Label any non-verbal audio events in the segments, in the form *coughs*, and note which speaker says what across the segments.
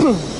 Speaker 1: Hmm. *coughs* *coughs*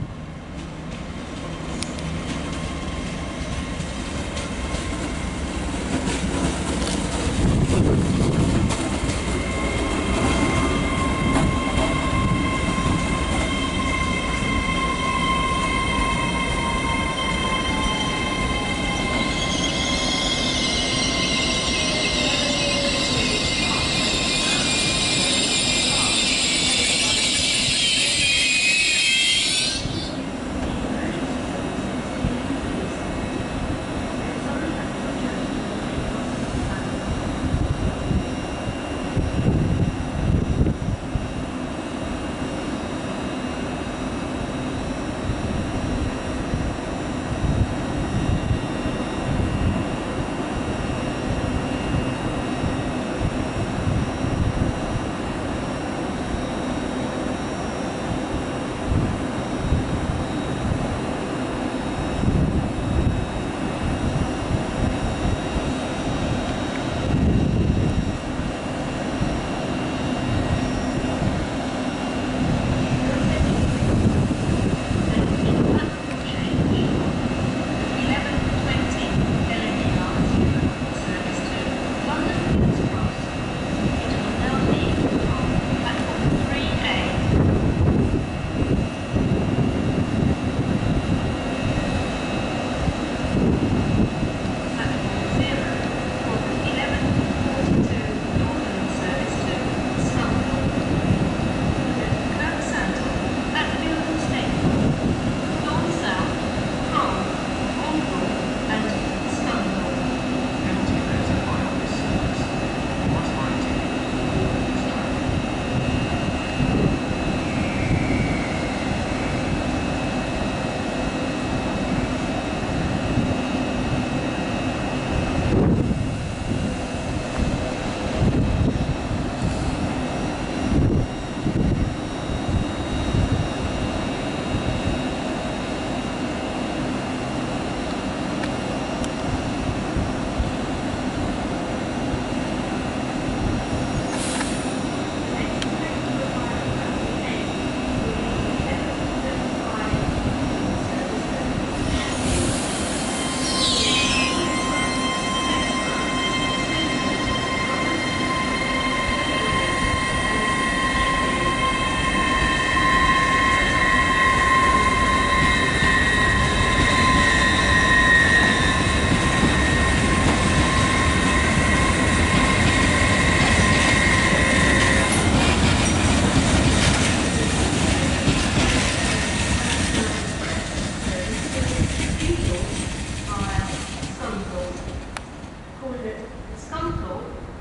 Speaker 1: board the front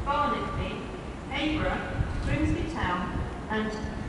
Speaker 1: five coaches. Passengers for